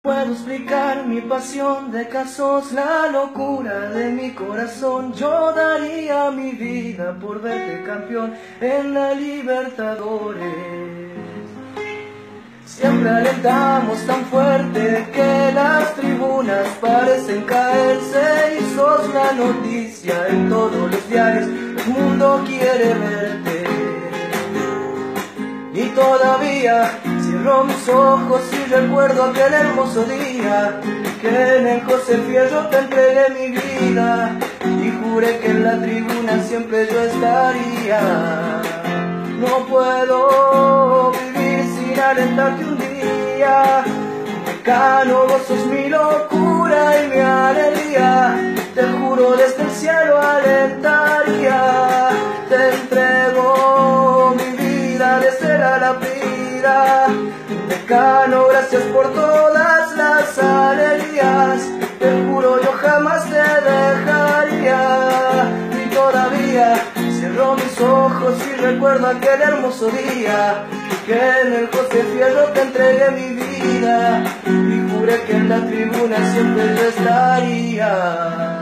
Puedo explicar mi pasión de casos, la locura de mi corazón. Yo daría mi vida por verte campeón en la Libertadores. Siempre alentamos tan fuerte que las tribunas parecen caerse y sos la noticia en todos los diarios. El mundo quiere verte. Y todavía cierro mis ojos y recuerdo aquel hermoso día que en el José Fierro te entregué mi vida y juré que en la tribuna siempre yo estaría. No puedo vivir sin alentarte un día. Mecano, vos sos mi locura y mi alegría. Te juro desde el cielo alentaría. Te entrego mi vida desde la lapida. Decano, gracias por todas las alegrías. Te juro yo jamás te dejaría. Y todavía cierro mis ojos y recuerdo aquel hermoso día. Que en el José Fierro te entregué mi vida. Y juré que en la tribuna siempre estaría.